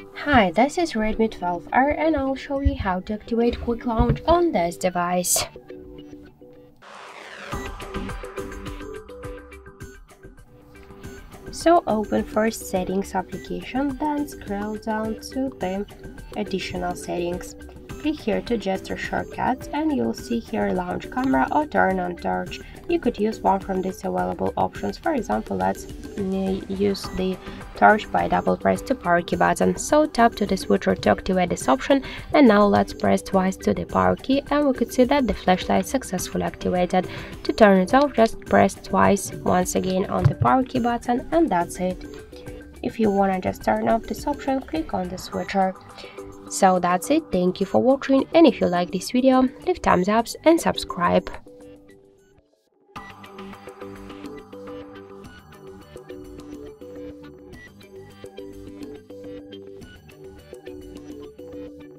Hi, this is Redmi 12R and I'll show you how to activate Quick Launch on this device. So open first settings application, then scroll down to the additional settings. Click here to gesture shortcuts and you'll see here launch camera or turn on torch. You could use one from these available options. For example, let's use the torch by double press to power key button. So tap to the switcher to activate this option and now let's press twice to the power key and we could see that the flashlight successfully activated. To turn it off just press twice once again on the power key button and that's it. If you wanna just turn off this option, click on the switcher. So that's it, thank you for watching and if you like this video, leave thumbs up and subscribe.